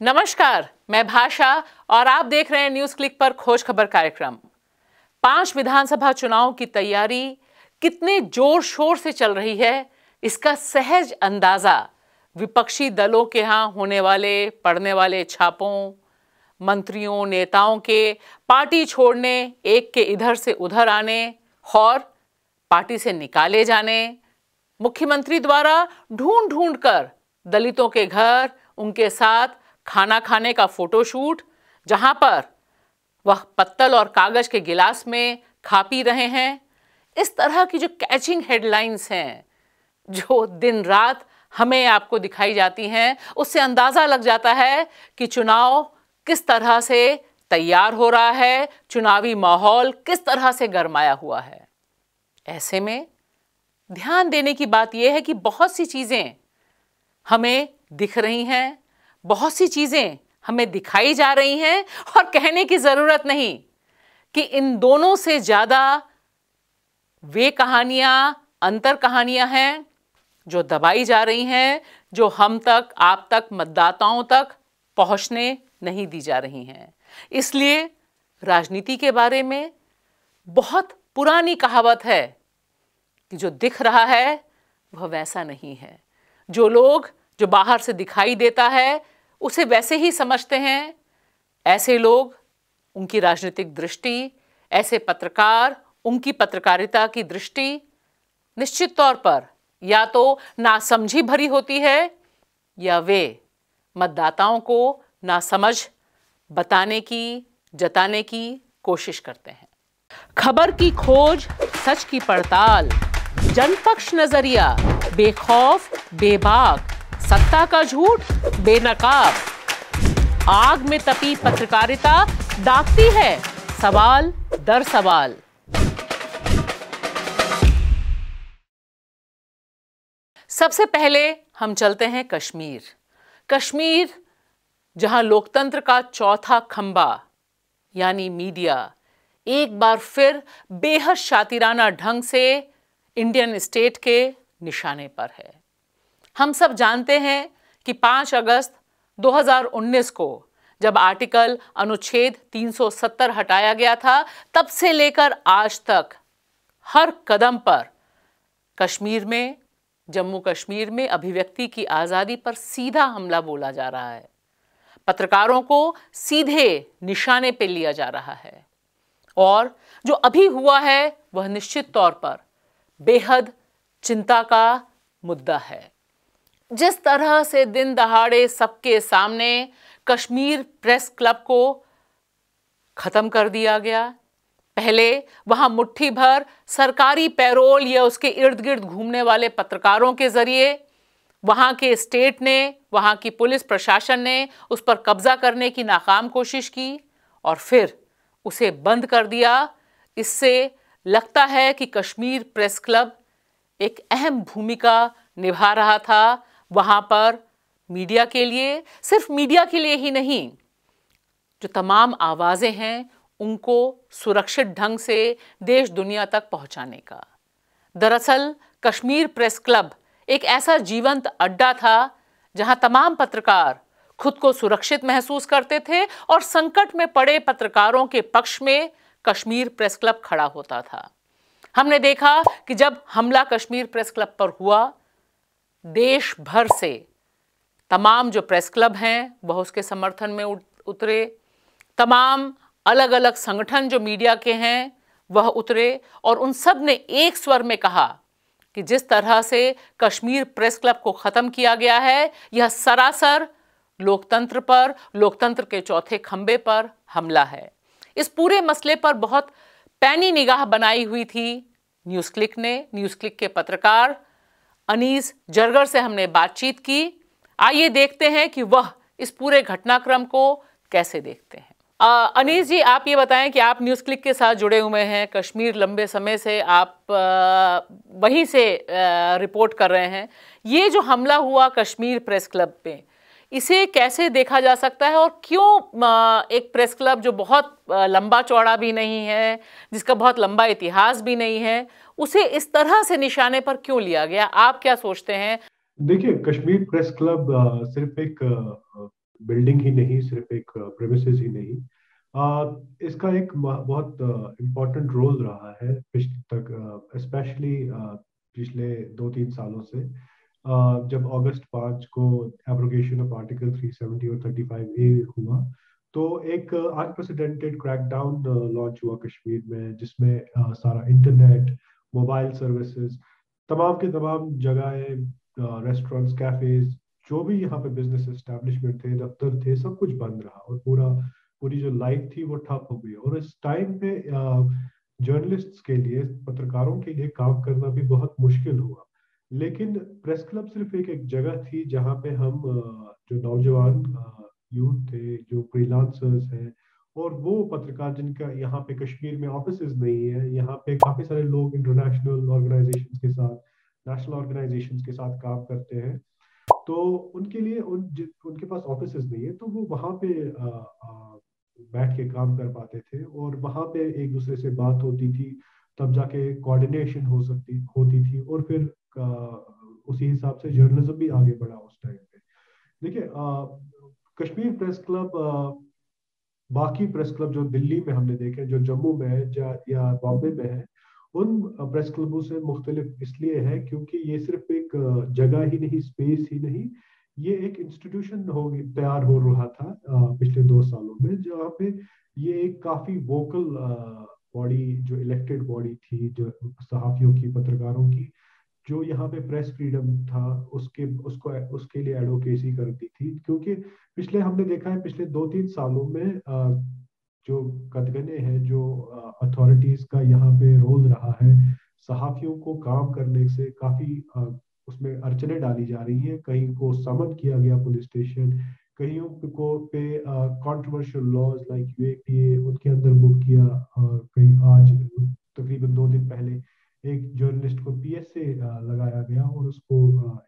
नमस्कार, मैं भाषा और आप देख रहे हैं न्यूज़ क्लिक पर खोज खबर कार्यक्रम। पाँच विधानसभा चुनाव की तैयारी कितने ज़ोर शोर से चल रही है, इसका सहज अंदाज़ा विपक्षी दलों के यहाँ होने वाले, पड़ने वाले छापों, मंत्रियों, नेताओं के पार्टी छोड़ने, एक के इधर से उधर आने और पार्टी से निकाले जाने, मुख्यमंत्री द्वारा ढूंढ ढूंढ कर दलितों के घर, उनके साथ खाना खाने का फोटोशूट, जहाँ पर वह पत्तल और कागज़ के गिलास में खा पी रहे हैं। इस तरह की जो कैचिंग हेडलाइंस हैं, जो दिन रात हमें आपको दिखाई जाती हैं, उससे अंदाज़ा लग जाता है कि चुनाव किस तरह से तैयार हो रहा है, चुनावी माहौल किस तरह से गरमाया हुआ है। ऐसे में ध्यान देने की बात यह है कि बहुत सी चीज़ें हमें दिख रही हैं बहुत सी चीज़ें हमें दिखाई जा रही हैं और कहने की ज़रूरत नहीं कि इन दोनों से ज़्यादा वे कहानियाँ, अंतर कहानियाँ हैं जो दबाई जा रही हैं, जो हम तक, आप तक, मतदाताओं तक पहुँचने नहीं दी जा रही हैं। इसलिए राजनीति के बारे में बहुत पुरानी कहावत है कि जो दिख रहा है, वह वैसा नहीं है। जो लोग जो बाहर से दिखाई देता है उसे वैसे ही समझते हैं। ऐसे लोग, उनकी राजनीतिक दृष्टि, ऐसे पत्रकार, उनकी पत्रकारिता की दृष्टि, निश्चित तौर पर या तो नासमझी भरी होती है या वे मतदाताओं को नासमझ बताने की, जताने की कोशिश करते हैं। खबर की खोज, सच की पड़ताल, जनपक्ष नज़रिया, बेखौफ, बेबाक सत्ता का झूठ, बेनकाब। आग में तपी पत्रकारिता दागती है, सवाल दर सवाल। सबसे पहले हम चलते हैं कश्मीर। कश्मीर, जहाँ लोकतंत्र का चौथा खंबा, यानी मीडिया, एक बार फिर बेहद शातिराना ढंग से इंडियन स्टेट के निशाने पर है। हम सब जानते हैं कि 5 अगस्त 2019 को जब आर्टिकल अनुच्छेद 370 हटाया गया था, तब से लेकर आज तक हर कदम पर कश्मीर में, जम्मू कश्मीर में अभिव्यक्ति की आज़ादी पर सीधा हमला बोला जा रहा है। पत्रकारों को सीधे निशाने पे लिया जा रहा है। और जो अभी हुआ है, वह निश्चित तौर पर बेहद चिंता का मुद्दा है। जिस तरह से दिन दहाड़े सबके सामने कश्मीर प्रेस क्लब को ख़त्म कर दिया गया। पहले वहाँ मुट्ठी भर सरकारी पैरोल या उसके इर्द गिर्द घूमने वाले पत्रकारों के ज़रिए वहाँ के स्टेट ने, वहाँ की पुलिस प्रशासन ने उस पर कब्जा करने की नाकाम कोशिश की और फिर उसे बंद कर दिया। इससे लगता है कि कश्मीर प्रेस क्लब एक अहम भूमिका निभा रहा था। वहाँ पर मीडिया के लिए, सिर्फ़ मीडिया के लिए ही नहीं, जो तमाम आवाज़ें हैं, उनको सुरक्षित ढंग से देश दुनिया तक पहुँचाने का। दरअसल, कश्मीर प्रेस क्लब एक ऐसा जीवंत अड्डा था, जहाँ तमाम पत्रकार खुद को सुरक्षित महसूस करते थे और संकट में पड़े पत्रकारों के पक्ष में कश्मीर प्रेस क्लब खड़ा होता था। हमने देखा कि जब हमला कश्मीर प्रेस क्लब पर हुआ देश भर से तमाम जो प्रेस क्लब हैं, वह उसके समर्थन में उतरे। तमाम अलग अलग संगठन जो मीडिया के हैं, वह उतरे और उन सबने एक स्वर में कहा कि जिस तरह से कश्मीर प्रेस क्लब को ख़त्म किया गया है, यह सरासर लोकतंत्र पर, लोकतंत्र के चौथे खंबे पर हमला है। इस पूरे मसले पर बहुत पैनी निगाह बनाई हुई थी न्यूज़ क्लिक ने। न्यूज़ क्लिक के पत्रकार अनीस जरगर से हमने बातचीत की। आइए देखते हैं कि वह इस पूरे घटनाक्रम को कैसे देखते हैं। अनीस जी, आप ये बताएँ कि आप न्यूज़ क्लिक के साथ जुड़े हुए हैं, कश्मीर लंबे समय से आप वहीं से रिपोर्ट कर रहे हैं। ये जो हमला हुआ कश्मीर प्रेस क्लब पे इसे कैसे देखा जा सकता है और क्यों एक प्रेस क्लब जो बहुत लंबा चौड़ा भी नहीं है, जिसका बहुत लंबा इतिहास भी नहीं है, उसे इस तरह से निशाने पर क्यों लिया गया? आप क्या सोचते हैं? देखिए, कश्मीर प्रेस क्लब सिर्फ़ एक बिल्डिंग ही नहीं, सिर्फ़ एक प्रेमिस ही नहीं। इसका एक बहुत इम्पोर्टेंट रोल रहा है पिछले तक स्पेशली पिछले दो तीन सालों से। जब अगस्त पाँच को एब्रोगेशन ऑफ़ आर्टिकल 370 और 35 ए हुआ तो एक अनप्रेसिडेंटेड क्रैकडाउन लॉन्च हुआ कश्मीर में, जिसमें सारा इंटरनेट मोबाइल सर्विसेज़ तमाम के तमाम जगह रेस्टोरेंट्स कैफेज जो भी यहाँ पे बिज़नेस एस्टेब्लिशमेंट थे, दफ्तर थे, सब कुछ बंद रहा और पूरा, पूरी जो लाइफ थी वो ठप हो गई। और इस टाइम पे जर्नलिस्ट्स के लिए, पत्रकारों के लिए काम करना भी बहुत मुश्किल हुआ। लेकिन प्रेस क्लब सिर्फ़ एक एक जगह थी जहाँ पे हम जो नौजवान यूथ थे, जो फ्रीलांसर्स हैं, और वो पत्रकार जिनका यहाँ पे कश्मीर में ऑफ़िस नहीं है, यहाँ पे काफ़ी सारे लोग इंटरनेशनल ऑर्गेनाइजेशन के साथ नेशनल ऑर्गेनाइजेशन के साथ काम करते हैं। तो उनके लिए, उन उनके पास ऑफ़िस नहीं है तो वो वहाँ पे बैठ के काम कर पाते थे, और वहाँ पे एक दूसरे से बात होती थी, तब जाके कोऑर्डिनेशन हो सकती, होती थी। उसी हिसाब से जर्नलिज्म भी आगे बढ़ा उस टाइम पे। देखिए कश्मीर प्रेस क्लब बाकी प्रेस क्लब जो दिल्ली में हमने देखे, जो जम्मू में है या बॉम्बे में है, उन प्रेस क्लबों से मुख्तलिफ़ इसलिए है क्योंकि ये सिर्फ़ एक जगह ही नहीं स्पेस ही नहीं, ये एक इंस्टीट्यूशन हो, तैयार हो रहा था पिछले दो सालों में, जहाँ पे ये एक काफ़ी वोकल बॉडी जो इलेक्टेड बॉडी थी, जो सहाफियों की, पत्रकारों की जो यहाँ पे प्रेस फ्रीडम था, उसके, उसको, उसके लिए एडवोकेसी करती थी। क्योंकि पिछले हमने देखा है, पिछले दो तीन सालों में जो कदगने हैं, जो अथॉरिटीज का यहाँ पे रोल रहा है, सहाफियों को काम करने से काफ़ी उसमें अड़चने डाली जा रही हैं। कहीं को समन किया गया पुलिस स्टेशन कहीं को पे कंट्रोवर्शियल लॉज लाइक यूएपीए उनके अंदर बुक किया कहीं आज तकरीबन दो दिन पहले एक जर्नलिस्ट को पीएसए लगाया गया और उसको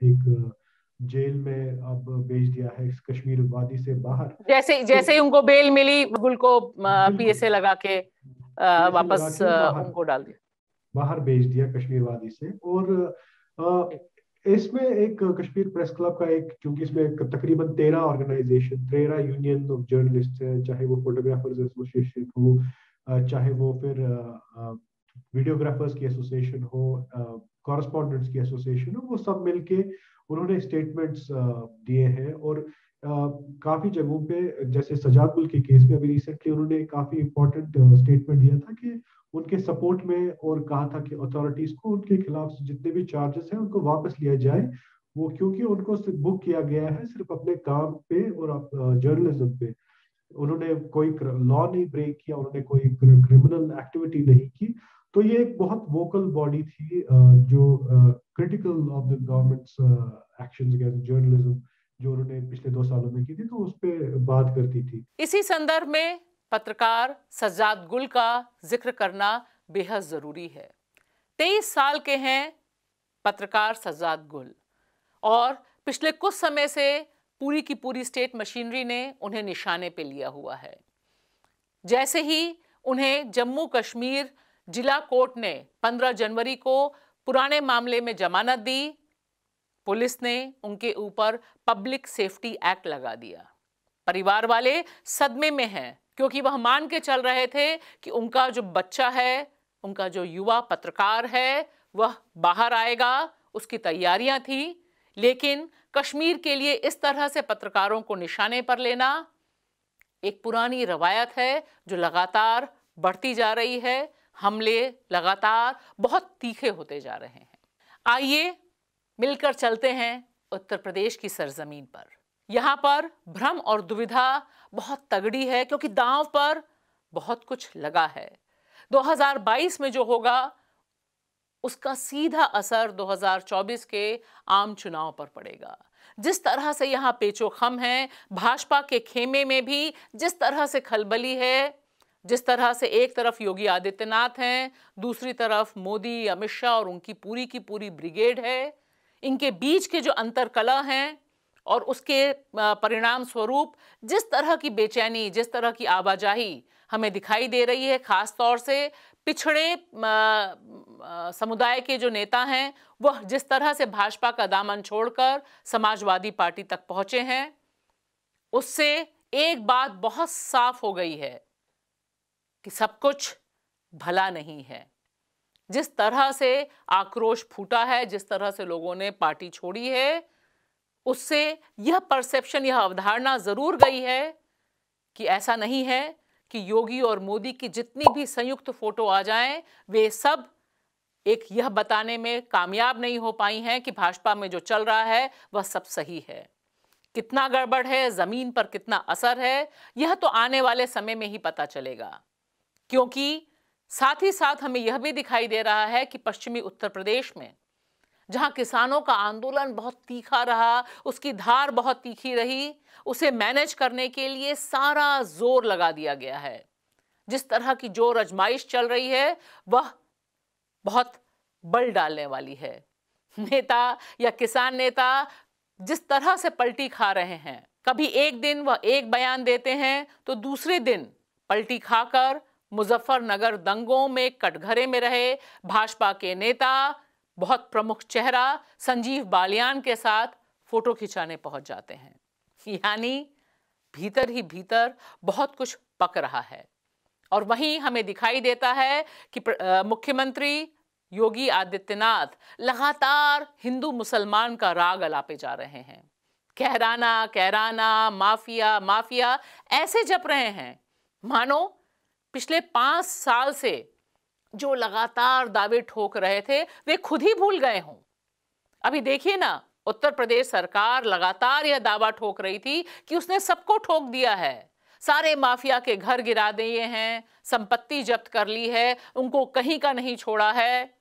एक जेल में अब भेज दिया है कश्मीर वादी से बाहर। जैसे जैसे ही उनको बेल मिली गुल को पीएसए लगा के वापस उनको डाल दिया। बाहर भेज दिया कश्मीर वादी से और इसमें एक कश्मीर प्रेस क्लब का एक क्योंकि इसमें तकरीबन तेरह ऑर्गेनाइजेशन तेरह यूनियन ऑफ़ जर्नलिस्ट है चाहे वो फोटोग्राफर्स एसोसिएशन हो चाहे वो फिर वीडियोग्राफर्स की एसोसिएशन हो कॉरस्पॉन्डेंट्स की एसोसिएशन हो, वो सब मिलके उन्होंने स्टेटमेंट्स दिए हैं और काफ़ी जगहों पे जैसे सजादुल के केस में अभी रिसेंटली उन्होंने काफ़ी इंपॉर्टेंट स्टेटमेंट दिया था कि उनके सपोर्ट में और कहा था कि अथॉरिटीज को उनके खिलाफ जितने भी चार्जेस हैं उनको वापस लिया जाए। वो क्योंकि उनको सिर्फ़ बुक किया गया है सिर्फ़ अपने काम पे और जर्नलिज्म पे। उन्होंने कोई लॉ नहीं ब्रेक किया, उन्होंने कोई क्रिमिनल एक्टिविटी नहीं की। तो ये एक बहुत वोकल बॉडी थी जो critical of the governments actions against journalism जो उन्होंने पिछले दो सालों में की थी तो उस पर बात करती थी। इसी संदर्भ में पत्रकार सज्जाद गुल का ज़िक्र करना बेहद ज़रूरी है। तेईस साल के हैं पत्रकार सज्जाद गुल और पिछले कुछ समय से पूरी की पूरी स्टेट मशीनरी ने उन्हें निशाने पे लिया हुआ है। जैसे ही उन्हें जम्मू कश्मीर जिला कोर्ट ने 15 जनवरी को पुराने मामले में जमानत दी। पुलिस ने उनके ऊपर पब्लिक सेफ्टी एक्ट लगा दिया। परिवार वाले सदमे में हैं, क्योंकि वह मान के चल रहे थे कि उनका जो बच्चा है, उनका जो युवा पत्रकार है, वह बाहर आएगा, उसकी तैयारियाँ थी। लेकिन कश्मीर के लिए इस तरह से पत्रकारों को निशाने पर लेना एक पुरानी रवायत है जो लगातार बढ़ती जा रही है। हमले लगातार बहुत तीखे होते जा रहे हैं। आइए मिलकर चलते हैं उत्तर प्रदेश की सरजमीन पर। यहाँ पर भ्रम और दुविधा बहुत तगड़ी है क्योंकि दांव पर बहुत कुछ लगा है। 2022 में जो होगा, उसका सीधा असर 2024 के आम चुनाव पर पड़ेगा। जिस तरह से यहाँ पेचोखम है, भाजपा के खेमे में भी जिस तरह से खलबली है जिस तरह से एक तरफ़ योगी आदित्यनाथ हैं, दूसरी तरफ़ मोदी, अमित शाह और उनकी पूरी की पूरी ब्रिगेड है। इनके बीच के जो अंतरकला हैं और उसके परिणाम स्वरूप जिस तरह की बेचैनी, जिस तरह की आवाजाही हमें दिखाई दे रही है, खास तौर से पिछड़े समुदाय के जो नेता हैं, वह जिस तरह से भाजपा का दामन छोड़कर समाजवादी पार्टी तक पहुँचे हैं, उससे एक बात बहुत साफ़ हो गई है। कि सब कुछ भला नहीं है। जिस तरह से आक्रोश फूटा है, जिस तरह से लोगों ने पार्टी छोड़ी है, उससे यह परसेप्शन यह अवधारणा ज़रूर गई है कि ऐसा नहीं है कि योगी और मोदी की जितनी भी संयुक्त फ़ोटो आ जाएँ, वे सब एक यह बताने में कामयाब नहीं हो पाई हैं कि भाजपा में जो चल रहा है, वह सब सही है। कितना गड़बड़ है, ज़मीन पर कितना असर है, यह तो आने वाले समय में ही पता चलेगा। क्योंकि साथ ही साथ हमें यह भी दिखाई दे रहा है कि पश्चिमी उत्तर प्रदेश में, जहाँ किसानों का आंदोलन बहुत तीखा रहा, उसकी धार बहुत तीखी रही, उसे मैनेज करने के लिए सारा ज़ोर लगा दिया गया है। जिस तरह की जो रजमाइश चल रही है, वह बहुत बल डालने वाली है। नेता या किसान नेता जिस तरह से पलटी खा रहे हैं, कभी एक दिन वह एक बयान देते हैं तो दूसरे दिन पलटी खाकर मुजफ्फरनगर दंगों में कटघरे में रहे भाजपा के नेता, बहुत प्रमुख चेहरा संजीव बालियान के साथ फ़ोटो खिंचाने पहुँच जाते हैं। यानी भीतर ही भीतर बहुत कुछ पक रहा है। और वहीं हमें दिखाई देता है कि मुख्यमंत्री योगी आदित्यनाथ लगातार हिंदू मुसलमान का राग अलापे जा रहे हैं। कहराना कहराना, माफिया माफिया, ऐसे जप रहे हैं। मानो पिछले पाँच साल से जो लगातार दावे ठोक रहे थे, वे खुद ही भूल गए हों। अभी देखिए ना, उत्तर प्रदेश सरकार लगातार यह दावा ठोक रही थी कि उसने सबको ठोक दिया है। सारे माफिया के घर गिरा दिए हैं, संपत्ति जब्त कर ली है, उनको कहीं का नहीं छोड़ा है।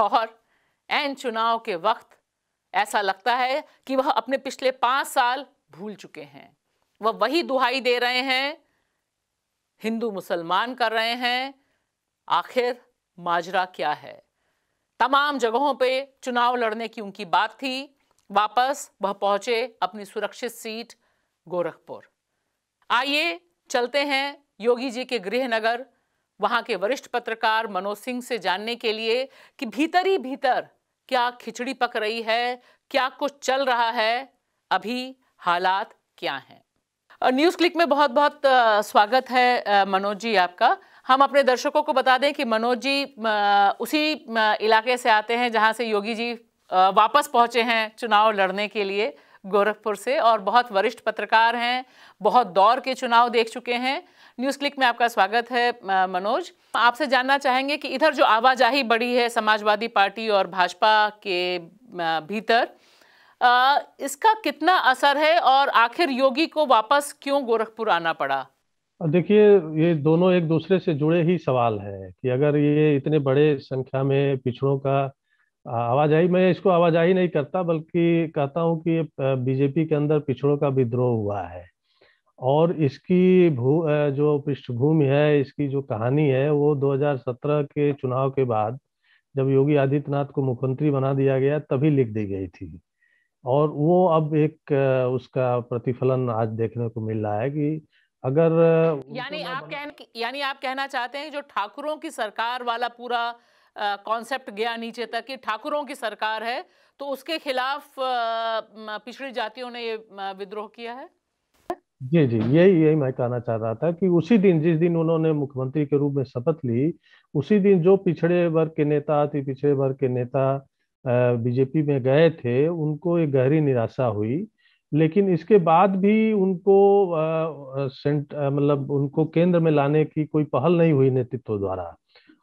और एन चुनाव के वक्त ऐसा लगता है कि वह अपने पिछले पाँच साल भूल चुके हैं। वह वही दुहाई दे रहे हैं हिंदू मुसलमान कर रहे हैं, आखिर माजरा क्या है? तमाम जगहों पे चुनाव लड़ने की उनकी बात थी। वापस वह पहुँचे अपनी सुरक्षित सीट, गोरखपुर। आइए चलते हैं योगी जी के गृह नगर वहाँ के वरिष्ठ पत्रकार मनोज सिंह से जानने के लिए कि भीतर ही भीतर क्या खिचड़ी पक रही है, क्या कुछ चल रहा है, अभी हालात क्या हैं? न्यूज़ क्लिक में बहुत बहुत स्वागत है मनोज जी आपका। हम अपने दर्शकों को बता दें कि मनोज जी उसी इलाके से आते हैं जहाँ से योगी जी वापस पहुँचे हैं चुनाव लड़ने के लिए गोरखपुर से और बहुत वरिष्ठ पत्रकार हैं, बहुत दौर के चुनाव देख चुके हैं। न्यूज़ क्लिक में आपका स्वागत है मनोज। आपसे जानना चाहेंगे कि इधर जो आवाजाही बढ़ी है समाजवादी पार्टी और भाजपा के भीतर इसका कितना असर है और आखिर योगी को वापस क्यों गोरखपुर आना पड़ा? देखिए, ये दोनों एक दूसरे से जुड़े ही सवाल है कि अगर ये इतने बड़े संख्या में पिछड़ों का आवाजाही मैं इसको आवाजाही नहीं करता, बल्कि कहता हूँ कि बीजेपी के अंदर पिछड़ों का विद्रोह हुआ है। और इसकी भू जो पृष्ठभूमि है, इसकी जो कहानी है, वो 2017 के चुनाव के बाद जब योगी आदित्यनाथ को मुख्यमंत्री बना दिया गया, तभी लिख दी गई थी। और वो अब एक उसका प्रतिफलन आज देखने को मिल रहा है कि अगर यानी आप कह यानी आप कहना चाहते हैं जो ठाकुरों की सरकार वाला पूरा कॉन्सेप्ट गया नीचे तक कि ठाकुरों की सरकार है तो उसके खिलाफ पिछड़ी जातियों ने ये विद्रोह किया है? जी जी यही यही मैं कहना चाह रहा था कि उसी दिन जिस दिन उन्होंने मुख्यमंत्री के रूप में शपथ ली उसी दिन जो पिछड़े वर्ग के नेता अति पिछड़े वर्ग के नेता बीजेपी में गए थे, उनको एक गहरी निराशा हुई। लेकिन इसके बाद भी उनको मतलब उनको केंद्र में लाने की कोई पहल नहीं हुई नेतृत्व द्वारा।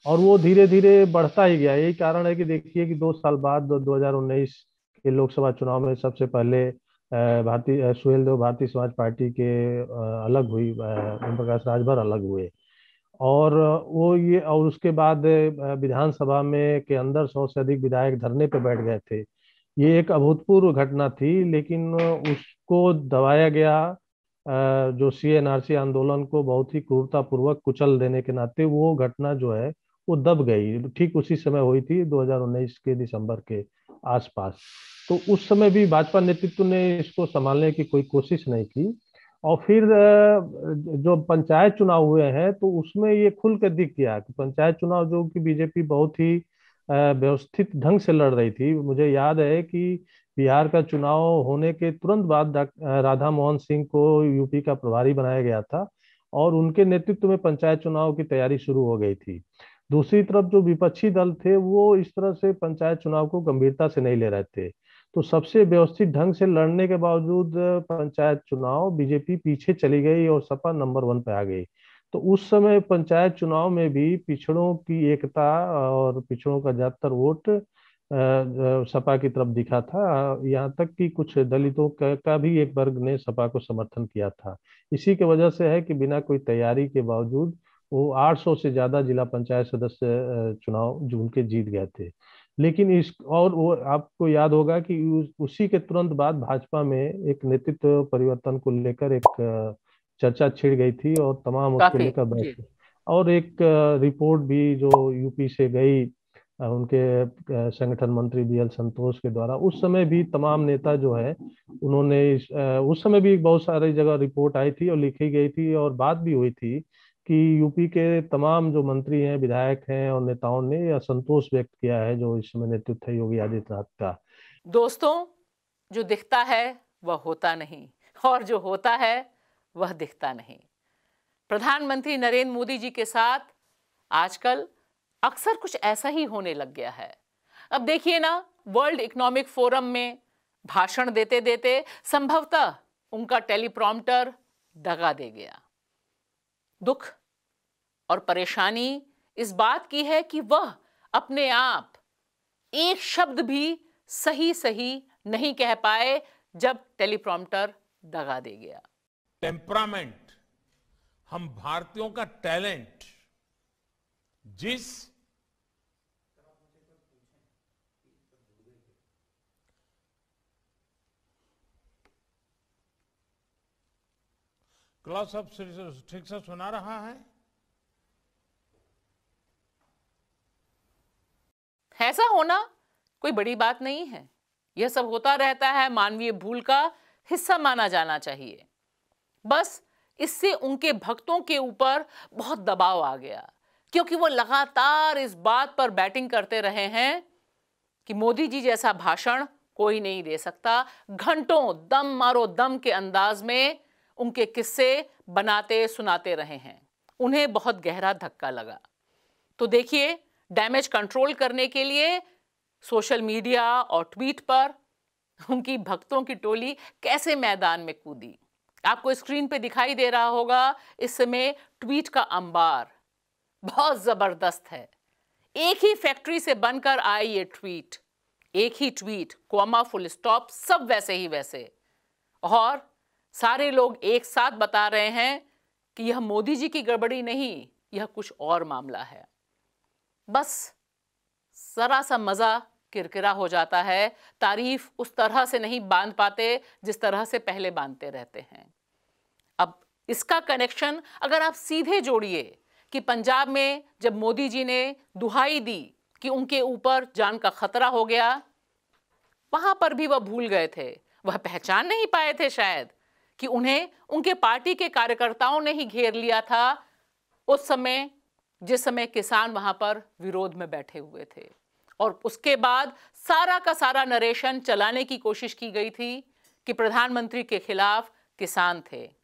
और वो धीरे धीरे बढ़ता ही गया। यही कारण है कि देखिए कि दो साल बाद दो हज़ार उन्नीस के लोकसभा चुनाव में सबसे पहले भारतीय सुहेल देव भारतीय समाज पार्टी के अलग हुई ओम प्रकाश राजभर अलग हुए। और वो ये, और उसके बाद विधानसभा में के अंदर सौ से अधिक विधायक धरने पर बैठ गए थे। ये एक अभूतपूर्व घटना थी, लेकिन उसको दबाया गया जो सी एनआरसी आंदोलन को बहुत ही क्रूरतापूर्वक कुचल देने के नाते वो घटना जो है, वो दब गई। ठीक उसी समय हुई थी 2019 के दिसंबर के आसपास। तो उस समय भी भाजपा नेतृत्व ने इसको संभालने की कोई कोशिश नहीं की। और फिर जो पंचायत चुनाव हुए हैं तो उसमें ये खुल कर दिख गया कि पंचायत चुनाव जो कि बीजेपी बहुत ही व्यवस्थित ढंग से लड़ रही थी। मुझे याद है कि बिहार का चुनाव होने के तुरंत बाद राधा मोहन सिंह को यूपी का प्रभारी बनाया गया था और उनके नेतृत्व में पंचायत चुनाव की तैयारी शुरू हो गई थी। दूसरी तरफ़ जो विपक्षी दल थे, वो इस तरह से पंचायत चुनाव को गंभीरता से नहीं ले रहे थे। तो सबसे व्यवस्थित ढंग से लड़ने के बावजूद पंचायत चुनाव बीजेपी पीछे चली गई और सपा नंबर वन पे आ गई। तो उस समय पंचायत चुनाव में भी पिछड़ों की एकता और पिछड़ों का ज़्यादातर वोट सपा की तरफ़ दिखा था। यहाँ तक कि कुछ दलितों का, का भी एक वर्ग ने सपा को समर्थन किया था। इसी के वजह से है कि बिना कोई तैयारी के बावजूद वो 800 से ज़्यादा जिला पंचायत सदस्य चुनाव जो उनके जीत गए थे। लेकिन इस और वो आपको याद होगा कि उसी के तुरंत बाद भाजपा में एक नेतृत्व परिवर्तन को लेकर एक चर्चा छिड़ गई थी और तमाम उसको लेकर बैठ और एक रिपोर्ट भी जो यूपी से गई उनके संगठन मंत्री बी एल संतोष के द्वारा उस समय भी तमाम नेता जो है उन्होंने उस समय भी बहुत सारी जगह रिपोर्ट आई थी और लिखी गई थी और बात भी हुई थी कि यूपी के तमाम जो मंत्री हैं, विधायक हैं और नेताओं ने असंतोष व्यक्त किया है जो इस समय नेतृत्व है योगी आदित्यनाथ का। दोस्तों, जो दिखता है वह होता नहीं और जो होता है वह दिखता नहीं। प्रधानमंत्री नरेंद्र मोदी जी के साथ आजकल अक्सर कुछ ऐसा ही होने लग गया है। अब देखिए ना, वर्ल्ड इकोनॉमिक फोरम में भाषण देते देते संभवतः उनका टेलीप्रॉम्प्टर दगा दे गया। दुख और परेशानी इस बात की है कि वह अपने आप एक शब्द भी सही सही नहीं कह पाए जब टेलीप्रॉम्प्टर दगा दे गया। टेम्परामेंट, हम भारतीयों का टैलेंट, जिस क्लॉस ऑफ़ ठीक से सुना रहा है? ऐसा होना कोई बड़ी बात नहीं है। यह सब होता रहता है मानवीय भूल का हिस्सा माना जाना चाहिए। बस इससे उनके भक्तों के ऊपर बहुत दबाव आ गया, क्योंकि वो लगातार इस बात पर बैटिंग करते रहे हैं कि मोदी जी जैसा भाषण कोई नहीं दे सकता। घंटों दम मारो दम के अंदाज में उनके किस्से बनाते सुनाते रहे हैं। उन्हें बहुत गहरा धक्का लगा। तो देखिए डैमेज कंट्रोल करने के लिए सोशल मीडिया और ट्वीट पर उनकी भक्तों की टोली कैसे मैदान में कूदी। आपको स्क्रीन पे दिखाई दे रहा होगा इस समय ट्वीट का अंबार बहुत ज़बरदस्त है। एक ही फैक्ट्री से बनकर आए ये ट्वीट एक ही ट्वीट कोमा फुल स्टॉप सब वैसे ही वैसे। और सारे लोग एक साथ बता रहे हैं कि यह मोदी जी की गड़बड़ी नहीं, यह कुछ और मामला है। बस जरा सा मज़ा किरकिरा हो जाता है। तारीफ़ उस तरह से नहीं बाँध पाते जिस तरह से पहले बांधते रहते हैं। अब इसका कनेक्शन अगर आप सीधे जोड़िए कि पंजाब में जब मोदी जी ने दुहाई दी कि उनके ऊपर जान का खतरा हो गया, वहाँ पर भी वह भूल गए थे। वह पहचान नहीं पाए थे शायद कि उन्हें उनके पार्टी के कार्यकर्ताओं ने ही घेर लिया था। उस समय जिस समय किसान वहाँ पर विरोध में बैठे हुए थे। और उसके बाद सारा का सारा नरेशन चलाने की कोशिश की गई थी कि प्रधानमंत्री के खिलाफ किसान थे।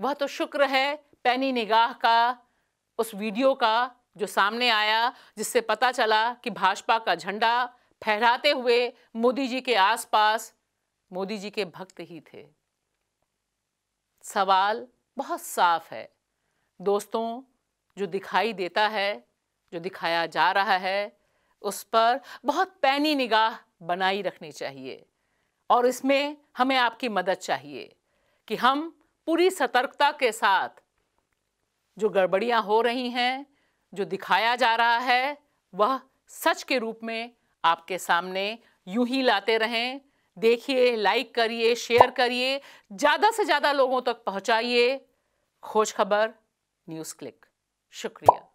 वह तो शुक्र है, पैनी निगाह का, उस वीडियो का जो सामने आया, जिससे पता चला कि भाजपा का झंडा फहराते हुए मोदी जी के आसपास, मोदी जी के भक्त ही थे। सवाल बहुत साफ़ है। दोस्तों जो दिखाई देता है, जो दिखाया जा रहा है, उस पर बहुत पैनी निगाह बनाई रखनी चाहिए। और इसमें हमें आपकी मदद चाहिए कि हम पूरी सतर्कता के साथ जो गड़बड़ियाँ हो रही हैं, जो दिखाया जा रहा है, वह सच के रूप में आपके सामने यूँ ही लाते रहें। देखिए लाइक करिए शेयर करिए, ज़्यादा से ज़्यादा लोगों तक पहुंचाइए। खोज खबर, न्यूज़ क्लिक। शुक्रिया।